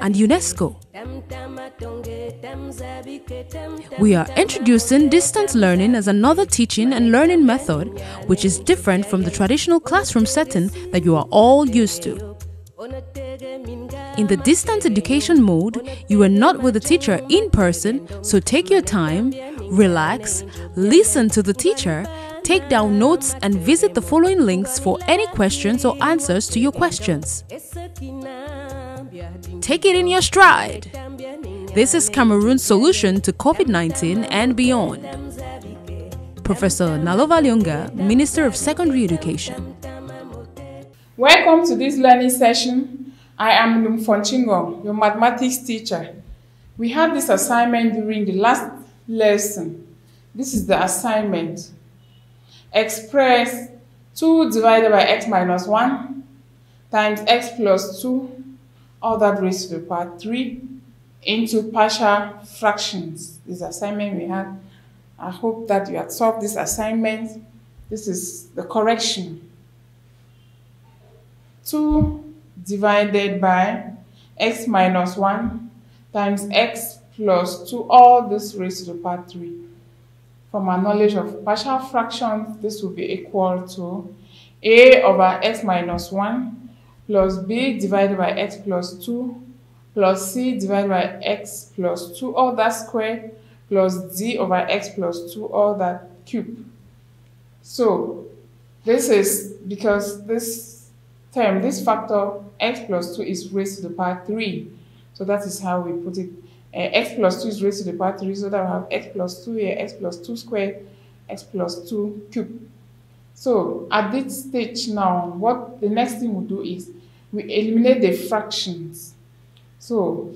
and UNESCO. We are introducing distance learning as another teaching and learning method which is different from the traditional classroom setting that you are all used to. In the distance education mode, you are not with the teacher in person, so take your time, relax, listen to the teacher, take down notes, and visit the following links for any questions or answers to your questions. Take it in your stride. This is Cameroon's solution to COVID 19 and beyond. Professor Nalova Lyonga, Minister of Secondary Education. Welcome to this learning session. I am Lum Fonchingo, your mathematics teacher. We had this assignment during the last lesson. This is the assignment. Express 2 divided by x minus 1 times x plus 2, all that raised to the power 3 into partial fractions. This assignment we had. I hope that you had solved this assignment. This is the correction. 2 divided by x minus 1 times x plus 2, all this raised to the power 3. From our knowledge of partial fractions, this will be equal to a over x minus 1 plus b divided by x plus 2 plus c divided by x plus 2 all that squared plus d over x plus 2 all that cube. So this is because this term, this factor x plus 2 is raised to the power 3. So that is how we put it. Uh, x plus 2 is raised to the power 3, so that we have x plus 2 here, x plus 2 squared, x plus 2 cube. So at this stage now, what the next thing we do is we eliminate the fractions. So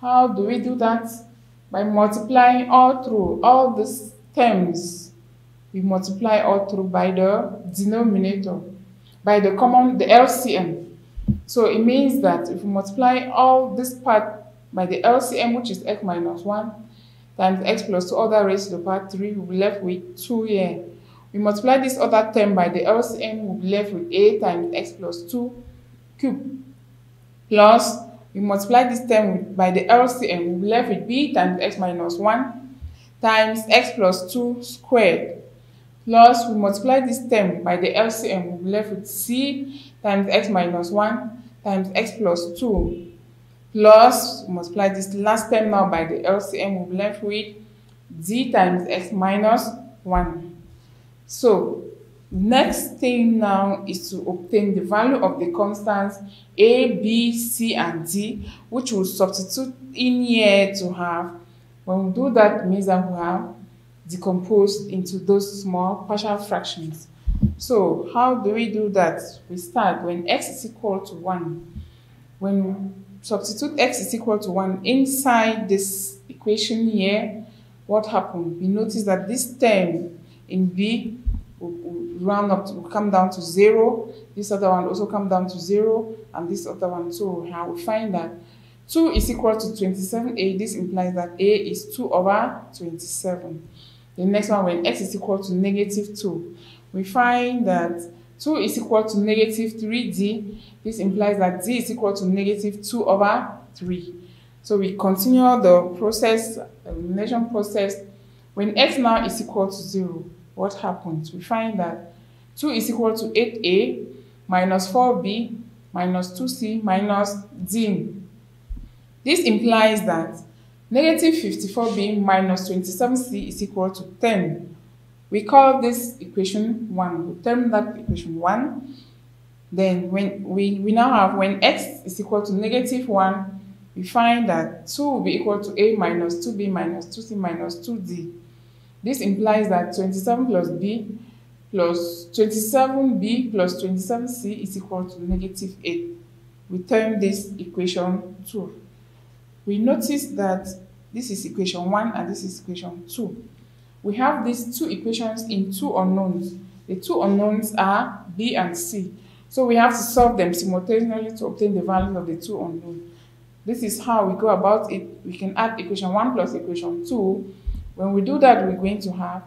how do we do that? By multiplying all through all these terms. We multiply all through by the denominator, by the common, the LCM. So it means that if we multiply all this part by the LCM, which is x minus 1, times x plus 2, other raised to the power 3, we'll be left with 2 here. We multiply this other term by the LCM, we'll be left with a times x plus 2 cube. Plus, we multiply this term by the LCM, we'll be left with b times x minus 1 times x plus 2 squared. Plus, we multiply this term by the LCM, we'll be left with c times x minus 1 times x plus 2 plus we multiply this last term now by the LCM, we'll be left with d times x minus 1. So next thing now is to obtain the value of the constants a, b, c, and d, which we'll substitute in here to have. When we do that, means that we have decomposed into those small partial fractions. So how do we do that? We start when x is equal to 1. When substitute x is equal to 1 inside this equation here, what happened? We notice that this term in b round up to come down to 0. This other one also come down to 0. And this other one too. How we find that 2 is equal to 27a. This implies that a is 2 over 27. The next one, when x is equal to negative 2, we find that 2 is equal to negative 3d. This implies that d is equal to negative 2 over 3. So we continue the process, elimination process. When x now is equal to 0, what happens? We find that 2 is equal to 8a minus 4b minus 2c minus d. This implies that negative 54b minus 27c is equal to 10. We call this equation 1. We term that equation 1. Then when we, we now have when x is equal to negative 1, we find that 2 will be equal to a minus 2b minus 2c minus 2d. This implies that 27 plus b plus 27b plus 27c is equal to negative 8. We term this equation 2. We notice that This is equation 1 and this is equation 2. We have these two equations in two unknowns. The two unknowns are b and c. So we have to solve them simultaneously to obtain the value of the two unknowns. This is how we go about it. We can add equation 1 plus equation 2. When we do that, we're going to have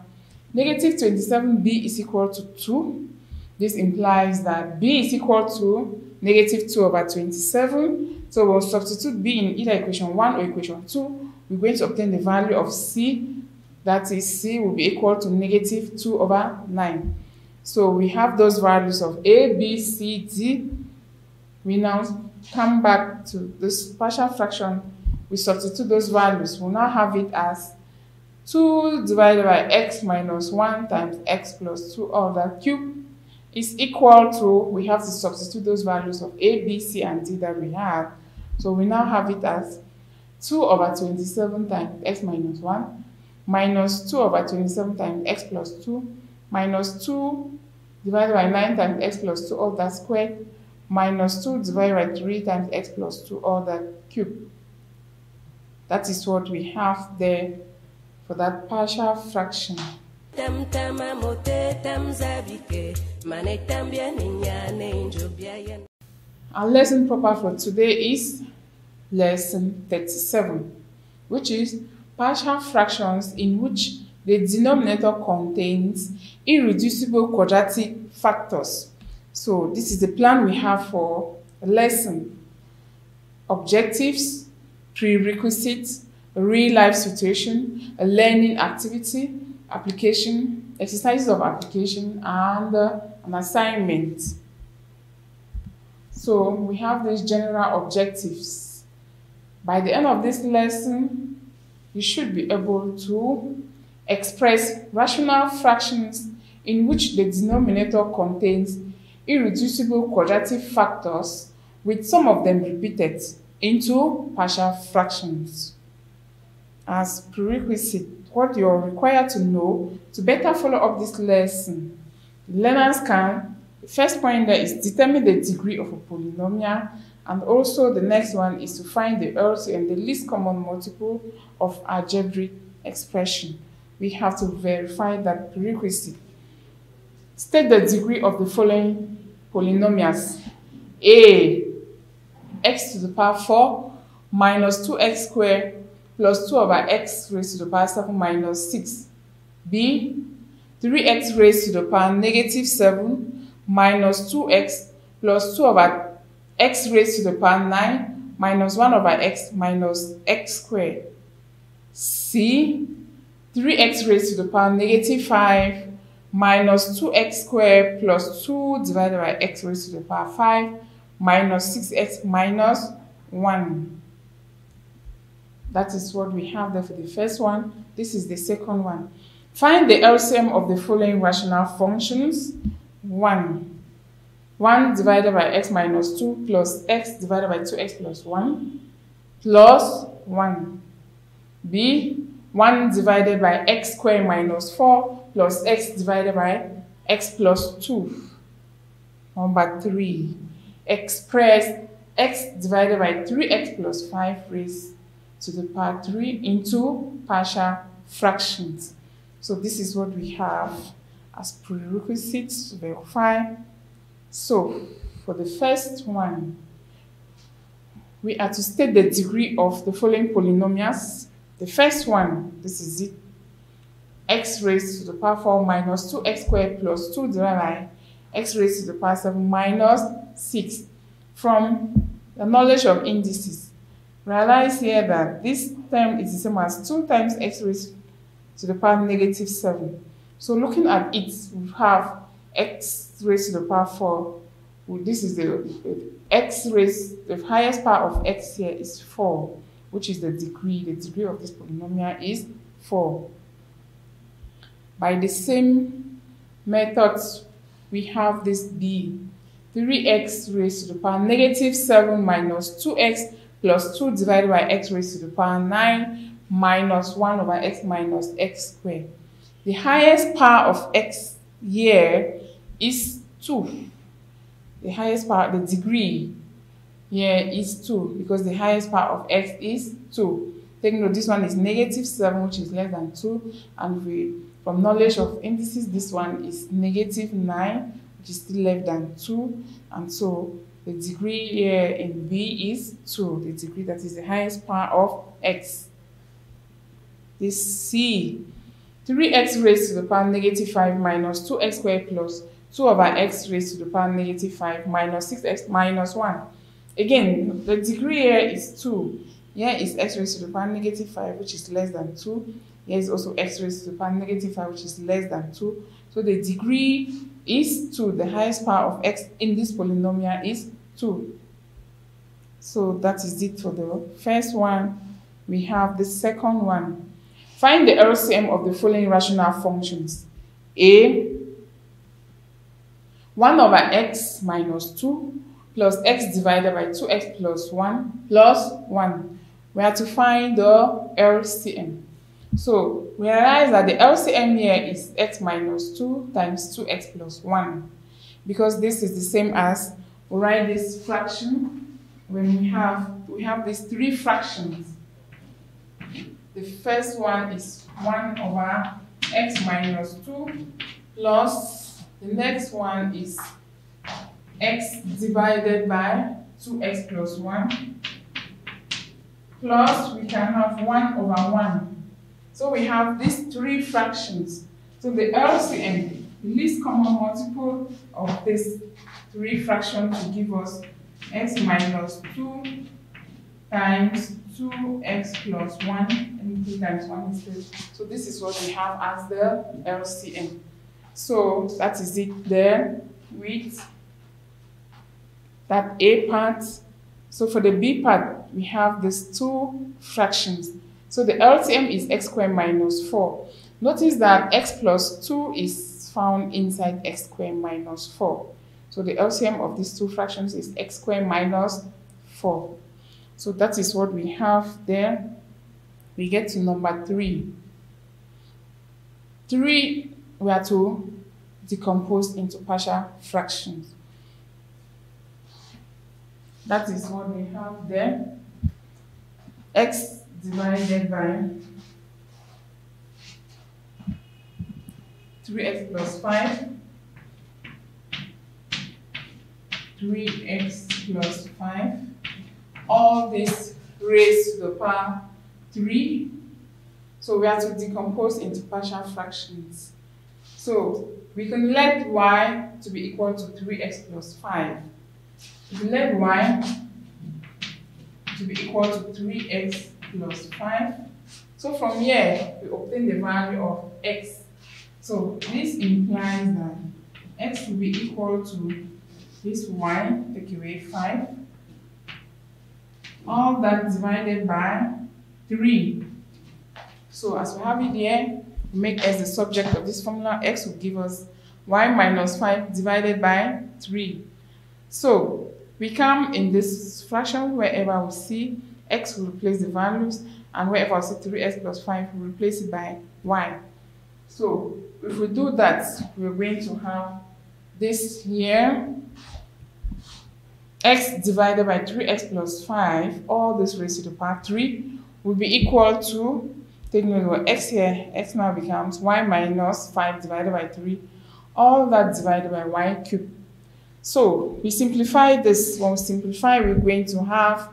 negative 27b is equal to 2. This implies that b is equal to negative 2 over 27. So we'll substitute b in either equation 1 or equation 2. We're going to obtain the value of c. That is, c will be equal to negative 2 over 9. So we have those values of a, b, c, d. We now come back to this partial fraction. We substitute those values. We'll now have it as 2 divided by x minus 1 times x plus 2 all that cube is equal to, we have to substitute those values of a, b, c, and d that we have. So we now have it as 2 over 27 times x minus 1 minus 2 over 27 times x plus 2 minus 2 divided by 9 times x plus 2 all that squared minus 2 divided by 3 times x plus 2 all that cube. That is what we have there for that partial fraction. Our lesson proper for today is lesson 37, which is partial fractions in which the denominator contains irreducible quadratic factors. So this is the plan we have for lesson. Objectives, prerequisites, a real life situation, a learning activity, application, exercises of application, and uh, an assignment. So we have these general objectives. By the end of this lesson, you should be able to express rational fractions in which the denominator contains irreducible quadratic factors with some of them repeated into partial fractions as prerequisite what you're required to know to better follow up this lesson. Learners can, the first point there is determine the degree of a polynomial and also the next one is to find the LCM, and the least common multiple of algebraic expression. We have to verify that prerequisite. State the degree of the following polynomials. A, x to the power 4 minus 2x squared plus 2 over x raised to the power 7 minus 6. B, 3x raised to the power negative 7 minus 2x plus 2 over x raised to the power 9 minus 1 over x minus x squared. C, 3x raised to the power negative 5 minus 2x squared plus 2 divided by x raised to the power 5 minus 6x minus 1. That is what we have there for the first one. This is the second one. Find the LCM of the following rational functions. 1. 1 divided by x minus 2 plus x divided by 2x plus 1 plus 1. B. 1 divided by x squared minus 4 plus x divided by x plus 2. Number 3. Express x divided by 3x plus 5 raised to the power 3 into partial fractions. So this is what we have as prerequisites to verify. So for the first one, we are to state the degree of the following polynomials. The first one, this is it, x raised to the power 4 minus 2x squared plus 2 divided by x raised to the power 7 minus 6 from the knowledge of indices. Realize here that this term is the same as 2 times x raised to the power negative 7. So looking at it, we have x raised to the power 4. This is the x raised, the highest power of x here is 4, which is the degree. The degree of this polynomial is 4. By the same methods, we have this b. 3x raised to the power negative 7 minus 2x plus 2 divided by x raised to the power 9 minus 1 over x minus x squared. The highest power of x here is 2. The highest power, the degree here is 2 because the highest power of x is 2. Take note, this one is negative 7, which is less than 2. And we, from knowledge of indices, this one is negative 9, which is still less than 2. And so the degree here in B is 2, the degree that is the highest power of x. This C, 3x raised to the power negative 5 minus 2x squared plus 2 over x raised to the power negative 5 minus 6x minus 1. Again, the degree here is 2. Here is x raised to the power negative 5, which is less than 2. Here is also x raised to the power negative 5, which is less than 2. So the degree is 2. The highest power of x in this polynomial is 2. So that is it for the first one. We have the second one. Find the LCM of the following rational functions. A, 1 over x minus 2 plus x divided by 2x plus 1 plus 1. We have to find the LCM. So we realize that the LCM here is x minus 2 times 2x plus 1. Because this is the same as, we write this fraction when we have we have these three fractions. The first one is 1 over x minus 2 plus the next one is x divided by 2x plus 1 plus we can have 1 over 1. So we have these three fractions. So the LCM, the least common multiple of this Refraction fraction to give us x minus 2 times 2x plus 1, and 3 times 1 is 3. So this is what we have as the LCM. So that is it there with that A part. So for the B part, we have these two fractions. So the LCM is x squared minus 4. Notice that x plus 2 is found inside x squared minus 4. So the LCM of these two fractions is x squared minus 4. So that is what we have there. We get to number 3. 3 we are to decompose into partial fractions. That is what we have there. x divided by 3x plus 5, 3x plus 5, all this raised to the power 3. So we have to decompose into partial fractions. So we can let y to be equal to 3x plus 5. We let y to be equal to 3x plus 5. So from here, we obtain the value of x. So this implies that x will be equal to this y, take away 5. All that divided by 3. So as we have it here, we make x the subject of this formula. x will give us y minus 5 divided by 3. So we come in this fraction wherever we see x will replace the values and wherever we see 3x plus 5 we replace it by y. So if we do that, we're going to have this here x divided by 3x plus 5, all this raised to the power 3, will be equal to, taking away x here, x now becomes y minus 5 divided by 3, all that divided by y cubed. So we simplify this. When we simplify, we're going to have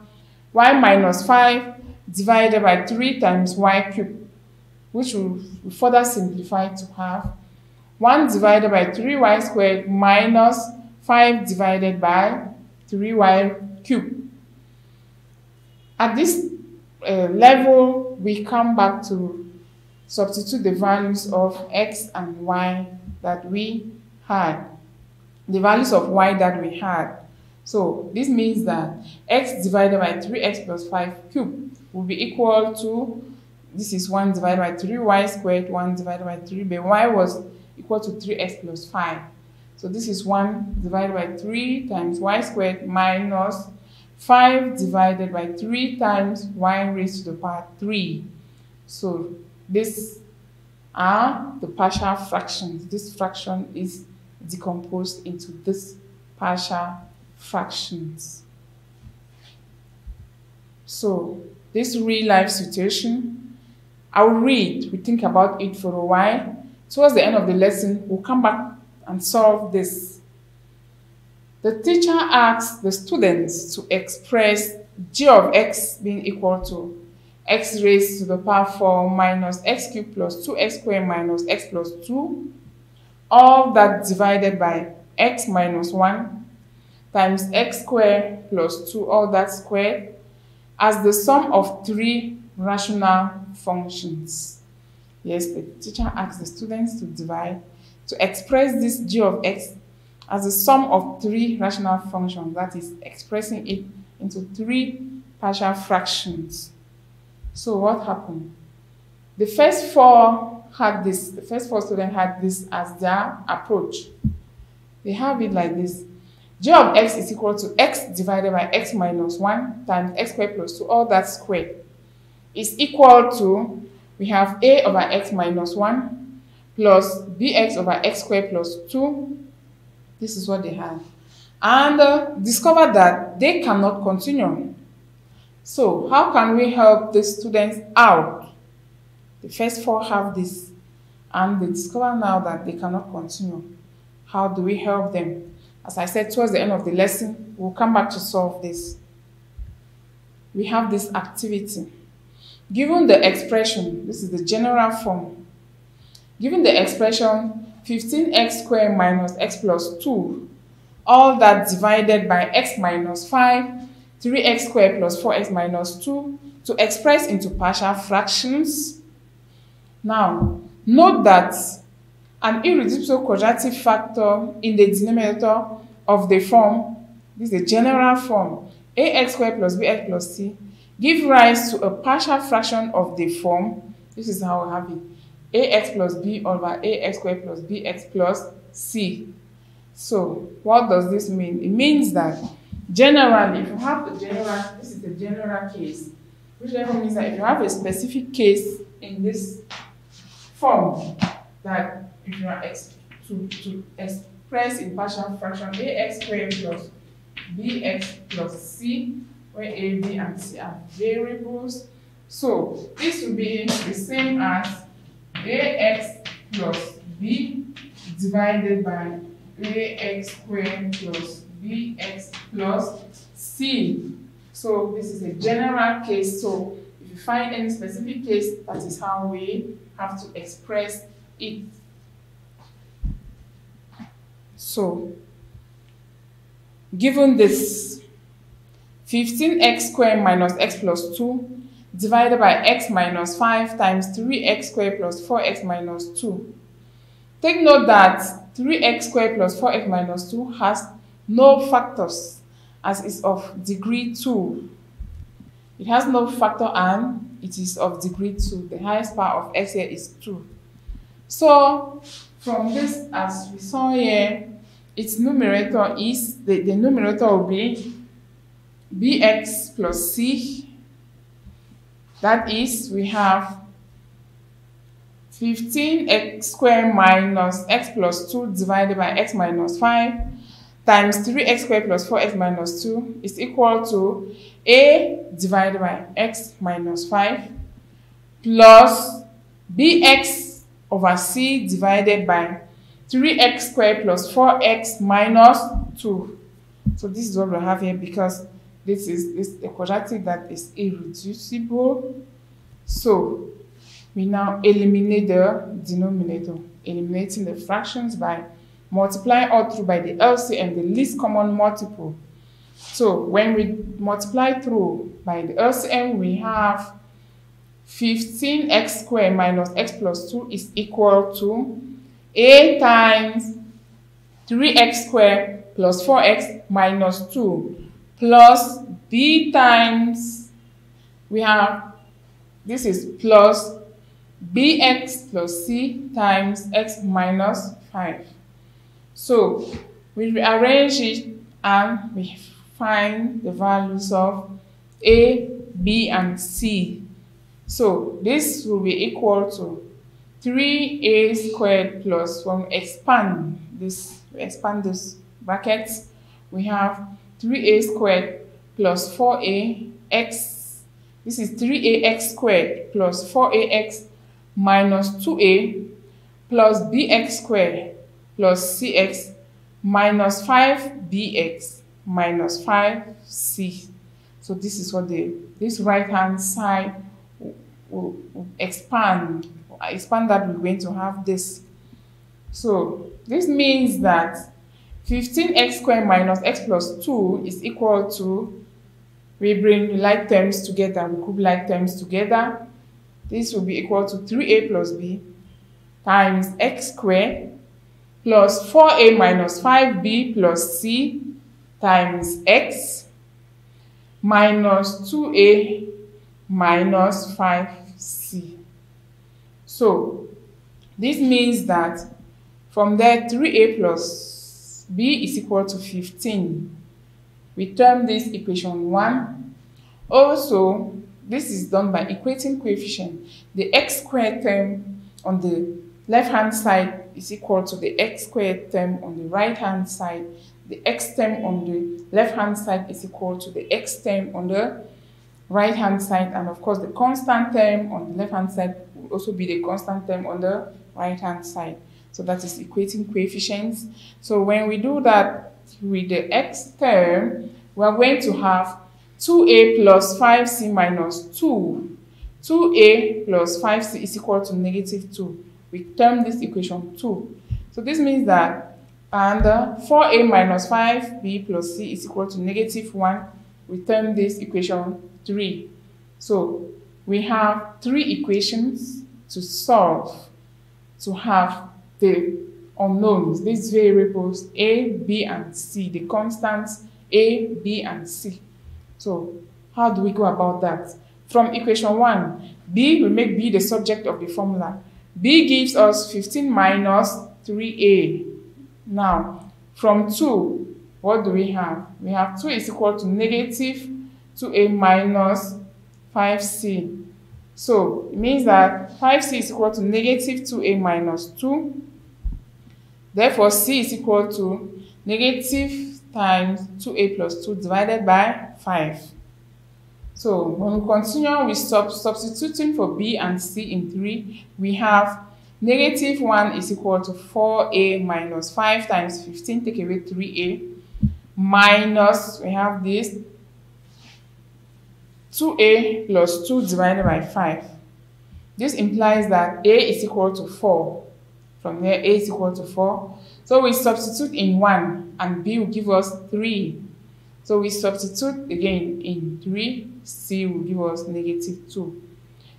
y minus 5 divided by 3 times y cubed, which will further simplify to have 1 divided by 3y squared minus 5 divided by 3y cubed. At this uh, level, we come back to substitute the values of x and y that we had the values of y that we had. So this means that x divided by 3x plus 5 cubed will be equal to, this is 1 divided by 3y squared, 1 divided by 3, but y was equal to 3x plus 5. So this is 1 divided by 3 times y squared minus 5 divided by 3 times y raised to the power 3. So these are the partial fractions. This fraction is decomposed into these partial fractions. So this real life situation. I'll read, we think about it for a while. Towards the end of the lesson, we'll come back and solve this. The teacher asks the students to express g of x being equal to x raised to the power 4 minus x cubed plus 2x squared minus x plus 2, all that divided by x minus 1 times x squared plus 2, all that squared, as the sum of three rational functions. Yes, the teacher asks the students to divide, to express this g of x as the sum of three rational functions, that is, expressing it into three partial fractions. So what happened? The first four had this, the first four students had this as their approach. They have it like this. g of x is equal to x divided by x minus 1 times x squared plus 2, all that squared, is equal to, we have a over x minus 1 plus bx over x squared plus 2. This is what they have. And uh, discover that they cannot continue. So how can we help the students out? The first four have this, and they discover now that they cannot continue. How do we help them? As I said, towards the end of the lesson, we'll come back to solve this. We have this activity. Given the expression, this is the general form. Given the expression 15x squared minus x plus 2, all that divided by x minus 5 3x squared plus 4x minus 2 to express into partial fractions. Now, note that an irreducible quadratic factor in the denominator of the form, this is the general form, ax squared plus bx plus c, give rise to a partial fraction of the form, this is how we have it, ax plus b over ax squared plus bx plus c. So, what does this mean? It means that Generally, if you have the general, this is the general case, which therefore means that if you have a specific case in this form, that if you are to, to express in partial fraction ax squared plus bx plus c, where a, b, and c are variables. So this will be the same as ax plus b divided by ax squared plus bx plus c. So this is a general case. So if you find any specific case, that is how we have to express it. So given this 15x squared minus x plus 2 divided by x minus 5 times 3x squared plus 4x minus 2. Take note that 3x squared plus 4x minus 2 has no factors as it's of degree 2. It has no factor and it is of degree 2. The highest power of x here is 2. So from this, as we saw here, its numerator is, the, the numerator will be bx plus c. That is, we have 15x squared minus x plus 2 divided by x minus 5 times 3x squared plus 4x minus 2 is equal to a divided by x minus 5 plus bx over c divided by 3x squared plus 4x minus 2. So this is what we have here because this is this a quadratic that is irreducible. So we now eliminate the denominator, eliminating the fractions by multiplying all through by the LCM, the least common multiple. So when we multiply through by the LCM, we have 15x squared minus x plus 2 is equal to a times 3x squared plus 4x minus 2 plus b times, we have, this is plus bx plus c times x minus 5. So we rearrange it and we find the values of A, B, and C. So this will be equal to 3a squared plus when we expand this, we expand this brackets, we have 3a squared plus 4a x This is 3ax squared plus 4ax minus 2a plus bx squared plus cx minus 5bx minus 5c. So this is what the this right hand side will, will expand. Expand that we're going to have this. So this means that 15x squared minus x plus 2 is equal to, we bring like terms together, we group like terms together. This will be equal to 3a plus b times x squared plus 4a minus 5b plus c times x minus 2a minus 5c. So this means that from there 3a plus b is equal to 15. We term this equation 1. Also, this is done by equating coefficient. The x squared term on the left hand side is equal to the x squared term on the right hand side. The x term on the left hand side is equal to the x term on the right hand side and of course the constant term on the left hand side will also be the constant term on the right hand side. So that is equating coefficients. So when we do that with the x term, we are going to have 2a plus 5c minus 2. 2a plus 5c is equal to negative 2 we term this equation 2. So this means that and uh, 4a minus 5b plus c is equal to negative 1. We term this equation 3. So we have three equations to solve to have the unknowns, these variables a, b, and c, the constants a, b, and c. So how do we go about that? From equation 1, b, we make b the subject of the formula. B gives us 15 minus 3a. Now, from 2, what do we have? We have 2 is equal to negative 2a minus 5c. So, it means that 5c is equal to negative 2a minus 2. Therefore, c is equal to negative times 2a plus 2 divided by 5. So when we continue with sub substituting for b and c in 3, we have negative 1 is equal to 4a minus 5 times 15, take away 3a, minus, we have this, 2a plus 2 divided by 5. This implies that a is equal to 4. From there, a is equal to 4. So we substitute in 1, and b will give us 3. So we substitute again in 3, c will give us negative 2.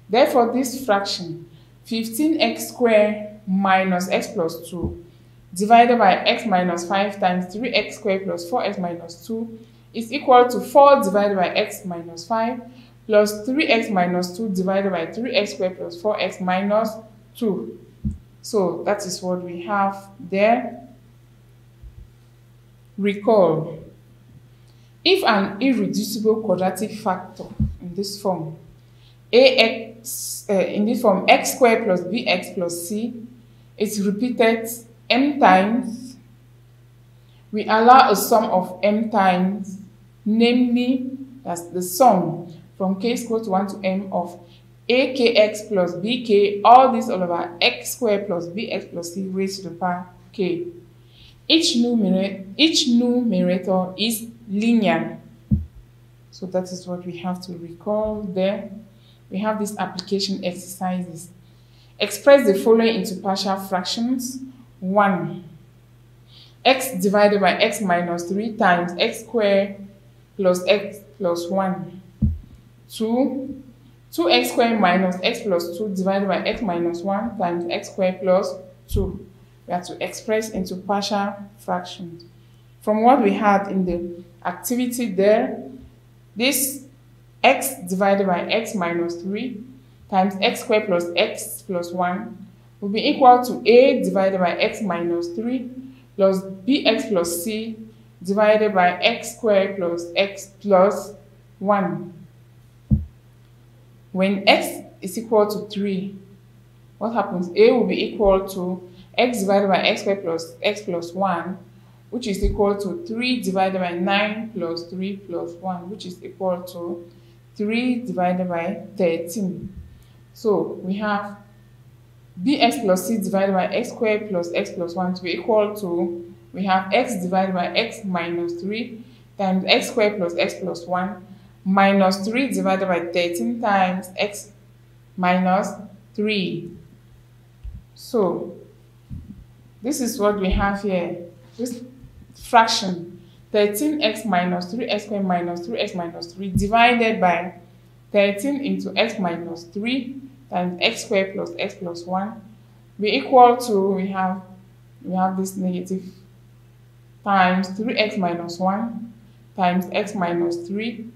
Therefore, this fraction, 15x squared minus x plus 2, divided by x minus 5 times 3x squared plus 4x minus 2 is equal to 4 divided by x minus 5 plus 3x minus 2 divided by 3x squared plus 4x minus 2. So that is what we have there. Recall if an irreducible quadratic factor in this form, ax, uh, in this form x squared plus bx plus c is repeated m times, we allow a sum of m times, namely, that's the sum from k to 1 to m of akx plus bk, all this all over x squared plus bx plus c raised to the power k. Each numerator, each numerator is linear. So that is what we have to recall there. We have these application exercises. Express the following into partial fractions. 1. x divided by x minus 3 times x squared plus x plus 1. 2. 2x squared minus x plus 2 divided by x minus 1 times x squared plus 2. We have to express into partial fractions. From what we had in the activity there, this x divided by x minus 3 times x squared plus x plus 1 will be equal to a divided by x minus 3 plus bx plus c divided by x squared plus x plus 1. When x is equal to 3, what happens? a will be equal to x divided by x squared plus x plus 1 which is equal to 3 divided by 9 plus 3 plus 1, which is equal to 3 divided by 13. So we have bx plus c divided by x squared plus x plus 1 to be equal to, we have x divided by x minus 3 times x squared plus x plus 1 minus 3 divided by 13 times x minus 3. So this is what we have here. This fraction 13x minus 3x squared minus 3x minus 3 divided by 13 into x minus 3 times x squared plus x plus 1 be equal to, we have, we have this negative times 3x minus 1 times x minus 3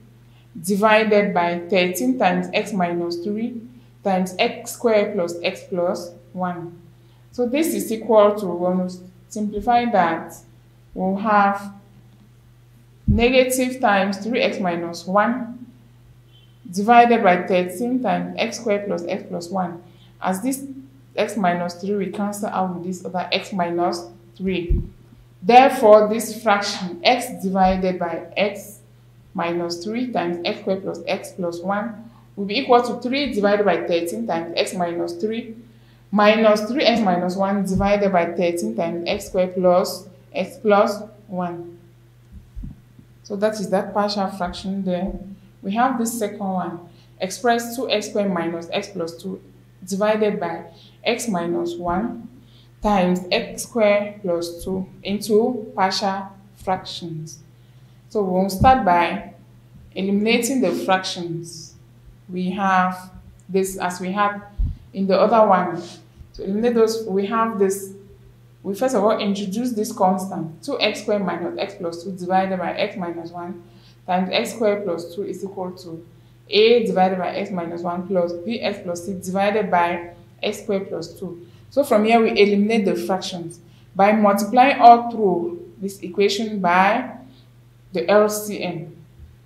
divided by 13 times x minus 3 times x squared plus x plus 1. So this is equal to, when we simplify that, we'll have negative times 3x minus 1 divided by 13 times x squared plus x plus 1. As this x minus 3 we cancel out with this other x minus 3. Therefore, this fraction x divided by x minus 3 times x squared plus x plus 1 will be equal to 3 divided by 13 times x minus 3 minus 3x minus 1 divided by 13 times x squared plus x plus 1. So that is that partial fraction there. We have this second one. Express 2x squared minus x plus 2 divided by x minus 1 times x squared plus 2 into partial fractions. So we'll start by eliminating the fractions. We have this as we had in the other one. To eliminate those, we have this, we first of all introduce this constant, 2x squared minus x plus 2 divided by x minus 1 times x squared plus 2 is equal to a divided by x minus 1 plus bx plus c divided by x squared plus 2. So from here we eliminate the fractions by multiplying all through this equation by the LCM.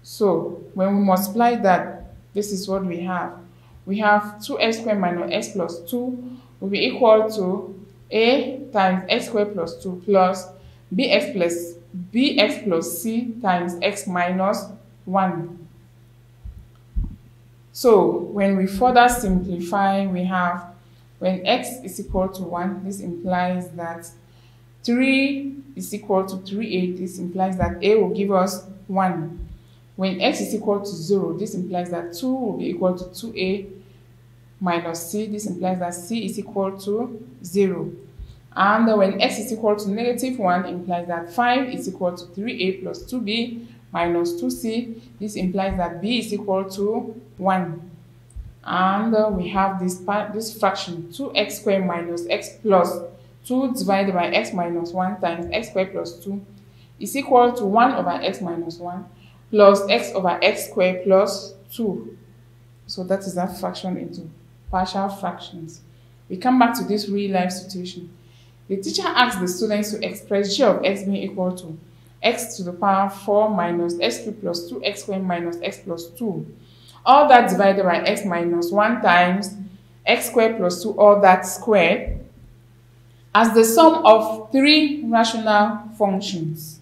So when we multiply that, this is what we have. We have 2x squared minus x plus 2 will be equal to a times x squared plus 2 plus bx plus bx plus c times x minus 1. So when we further simplify, we have when x is equal to 1, this implies that 3 is equal to 3a. This implies that a will give us 1. When x is equal to 0, this implies that 2 will be equal to 2a minus c. This implies that c is equal to 0. And when x is equal to negative 1 implies that 5 is equal to 3a plus 2b minus 2c. This implies that b is equal to 1. And we have this, part, this fraction 2x squared minus x plus 2 divided by x minus 1 times x squared plus 2 is equal to 1 over x minus 1 plus x over x squared plus 2. So that is that fraction into partial fractions. We come back to this real life situation. The teacher asks the students to express g of x being equal to x to the power 4 minus x cubed plus 2x squared minus x plus 2. All that divided by x minus 1 times x squared plus 2, all that squared, as the sum of three rational functions.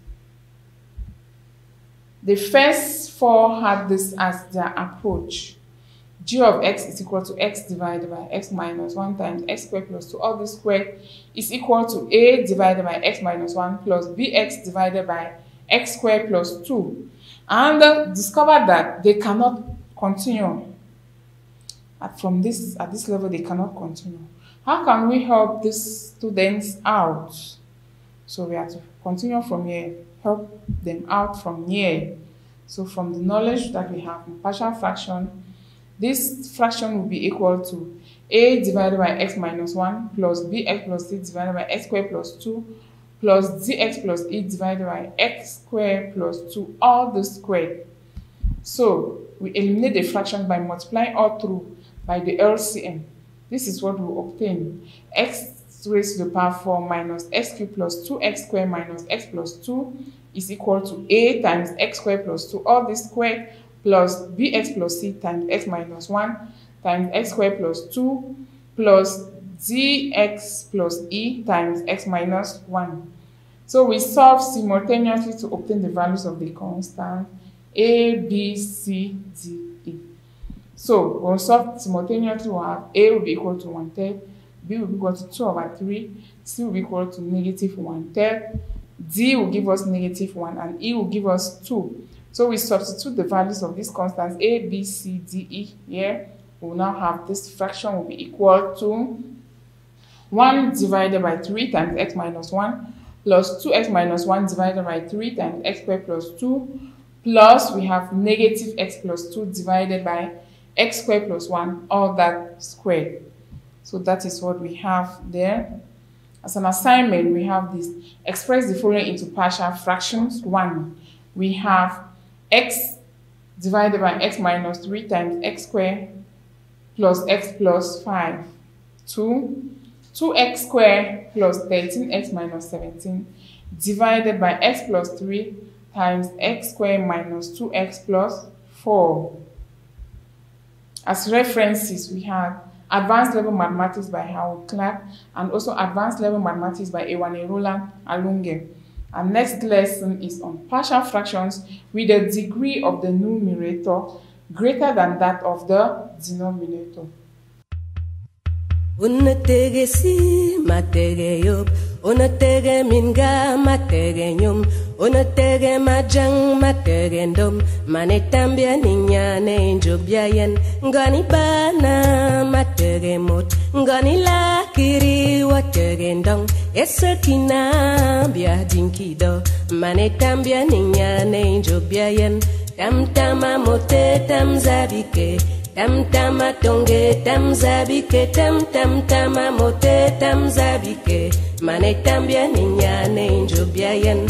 The first four had this as their approach. g of x is equal to x divided by x minus 1 times x squared plus 2. All this squared is equal to a divided by x minus 1 plus bx divided by x squared plus 2. And uh, discovered that they cannot continue. At, from this, at this level, they cannot continue. How can we help these students out? So we have to continue from here, help them out from here. So from the knowledge that we have in partial fraction, this fraction will be equal to a divided by x minus 1 plus bx plus c divided by x squared plus 2 plus dx plus e divided by x squared plus 2, all the squared. So we eliminate the fraction by multiplying all through by the LCM. This is what we obtain. x raised to the power 4 minus x cubed plus 2x squared minus x plus 2 is equal to a times x squared plus 2, all this squared plus bx plus c times x minus 1 times x squared plus 2 plus dx plus e times x minus 1. So we solve simultaneously to obtain the values of the constant a, b, c, d. So we'll solve simultaneously. We'll have A will be equal to 1 third, B will be equal to 2 over 3, C will be equal to negative 1 third, D will give us negative 1, and E will give us 2. So we substitute the values of these constants A, B, C, D, E here. We'll now have this fraction will be equal to 1 divided by 3 times x minus 1 plus 2x minus 1 divided by 3 times x squared plus 2 plus we have negative x plus 2 divided by x squared plus 1 all that squared. So that is what we have there. As an assignment, we have this. Express the following into partial fractions. 1. We have x divided by x minus 3 times x squared plus x plus 5. 2. 2x squared plus 13x minus 17 divided by x plus 3 times x squared minus 2x plus 4. As references, we have Advanced Level Mathematics by Howard Clark and also Advanced Level Mathematics by Ewane Roland Alunge. Our next lesson is on partial fractions with the degree of the numerator greater than that of the denominator. Unotege majang makegendom Manetambia ninyane njobiayen Ngani bana, matege mot Ngani lakiri wategendong Esekina bia dinkido Manetambia ninyane tam Tamtama mote tamzabike Tamtama tonge tamzabike Tamtamtama mote tamzabike Manetambia ninyane njobiayen